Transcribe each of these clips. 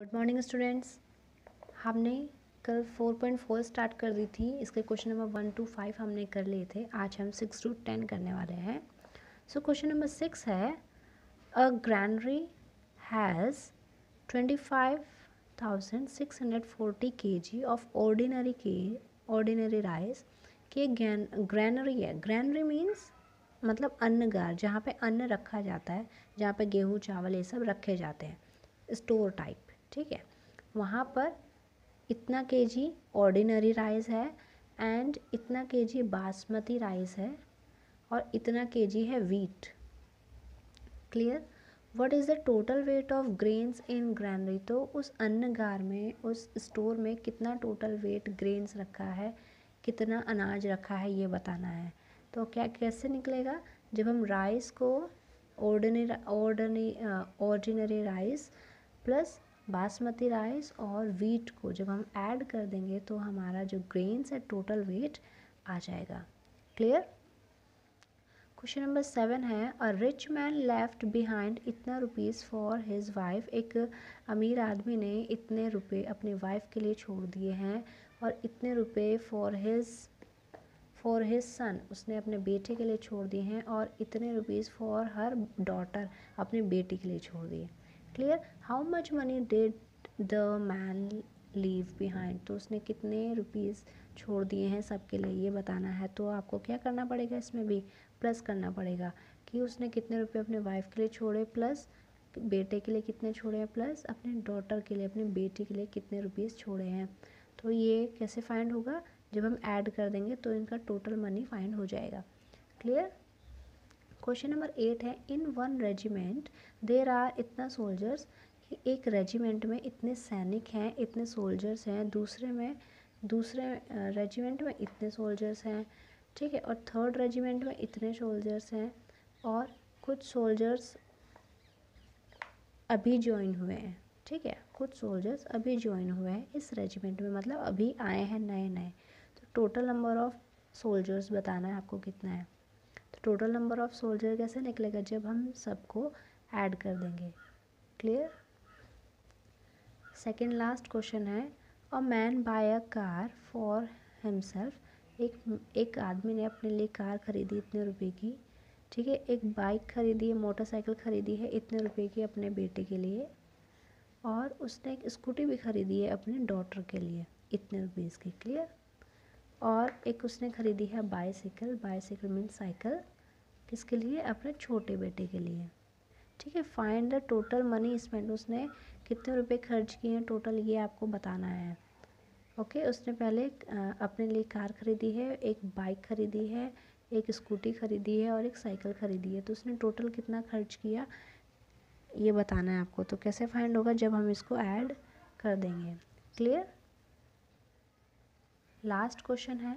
Good morning students हमने कल 4.4 start कर दी थी। इसके question number one two five हमने कर लिए थे। आज हम सिक्स टू टेन करने वाले हैं। सो क्वेश्चन नंबर सिक्स है a granary has twenty five thousand six hundred forty K G of ordinary के ऑर्डिनरी राइस के ग्रैनरी है। ग्रैनरी मीन्स मतलब अन्नगार, जहाँ पे अन्न रखा जाता है, जहाँ पे गेहूँ, चावल ये सब रखे जाते हैं। स्टोर टाइप ठीक है? वहाँ पर इतना के जी ऑर्डिनरी राइस है एंड इतना के जी बासमती राइस है और इतना के जी है wheat clear what is the total weight of grains in granary तो उस अन्नगार में, उस स्टोर में कितना टोटल वेट ग्रेन्स रखा है, कितना अनाज रखा है, ये बताना है। तो क्या कैसे निकलेगा? जब हम राइस को ordinary ordinary ordinary rice plus basmati rice और वीट को जब हम ऐड कर देंगे तो हमारा जो ग्रेन्स है टोटल वेट आ जाएगा। क्लियर क्वेश्चन नंबर सेवन है a rich man left behind इतना रुपीज़ फॉर हिज वाइफ एक अमीर आदमी ने इतने रुपए अपनी वाइफ के लिए छोड़ दिए हैं और इतने रुपए for his for his son उसने अपने बेटे के लिए छोड़ दिए हैं और इतने रुपीज़ फॉर हर डॉटर अपने बेटी के लिए छोड़ दिए। Clear how much money did the man leave behind तो उसने कितने रुपीज़ छोड़ दिए हैं सबके लिए, ये बताना है। तो आपको क्या करना पड़ेगा इसमें भी? प्लस करना पड़ेगा कि उसने कितने रुपए अपने वाइफ के लिए छोड़े प्लस बेटे के लिए कितने छोड़े हैं प्लस अपने डॉटर के लिए, अपने बेटी के लिए कितने रुपीज़ छोड़े हैं। तो ये कैसे फाइंड होगा? जब हम ऐड कर देंगे तो इनका टोटल मनी फाइंड हो जाएगा। क्लियर क्वेश्चन नंबर एट है in one regiment there are इतना सोल्जर्स कि एक रेजिमेंट में इतने सैनिक हैं, इतने सोल्जर्स हैं, दूसरे में, दूसरे रेजिमेंट में इतने सोल्जर्स हैं, ठीक है, और थर्ड रेजिमेंट में इतने सोल्जर्स हैं, और कुछ सोल्जर्स अभी ज्वाइन हुए हैं, ठीक है, कुछ सोल्जर्स अभी ज्वाइन हुए हैं इस रेजिमेंट में मतलब अभी आए हैं नए नए तो टोटल नंबर ऑफ़ सोल्जर्स बताना है आपको कितना है। टोटल नंबर ऑफ़ सोल्जर कैसे निकलेगा जब हम सबको ऐड कर देंगे? क्लियर सेकेंड लास्ट क्वेश्चन है। A man buy a car for himself एक एक आदमी ने अपने लिए कार खरीदी इतने रुपए की। ठीक है? एक बाइक खरीदी है मोटरसाइकिल खरीदी है इतने रुपए की अपने बेटे के लिए। और उसने एक स्कूटी भी खरीदी है अपने डॉटर के लिए, इतने रुपीज़ की क्लियर और एक उसने ख़रीदी है बाईसाइकिल बाईसाइकिल मीन साइकिल किसके लिए? अपने छोटे बेटे के लिए। ठीक है find the total money spend उसने कितने रुपए खर्च किए हैं टोटल ये आपको बताना है। ओके उसने पहले अपने लिए कार ख़रीदी है, एक बाइक ख़रीदी है, एक स्कूटी ख़रीदी है और एक साइकिल ख़रीदी है। तो उसने टोटल कितना खर्च किया, ये बताना है आपको। तो कैसे फाइंड होगा? जब हम इसको ऐड कर देंगे। क्लियर लास्ट क्वेश्चन है,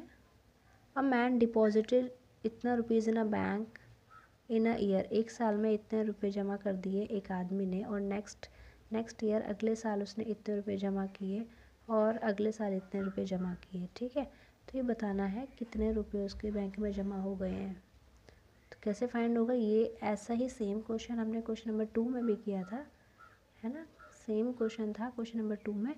अ मैन डिपॉजिटेड इतना rupees in a bank in a year एक साल में इतने रुपए जमा कर दिए एक आदमी ने और नेक्स्ट नेक्स्ट ईयर अगले साल उसने इतने रुपए जमा किए और अगले साल इतने रुपए जमा किए, ठीक है? तो ये बताना है कितने रुपए उसके बैंक में जमा हो गए हैं। तो कैसे फाइंड होगा? ये ऐसा ही सेम क्वेश्चन हमने क्वेश्चन नंबर टू में भी किया था, है ना? सेम क्वेश्चन था क्वेश्चन नंबर टू में।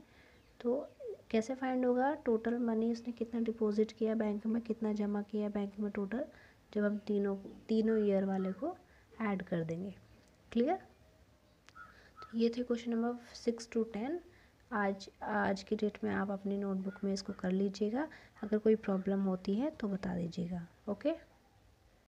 तो कैसे फाइंड होगा? टोटल मनी उसने कितना डिपॉजिट किया? बैंक में कितना जमा किया? बैंक में टोटल जब हम तीनों तीनों ईयर वाले को ऐड कर देंगे। क्लियर तो ये थे question number six to ten आज आज की डेट में आप अपनी नोटबुक में इसको कर लीजिएगा। अगर कोई प्रॉब्लम होती है तो बता दीजिएगा। ओके